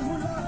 Hurrah!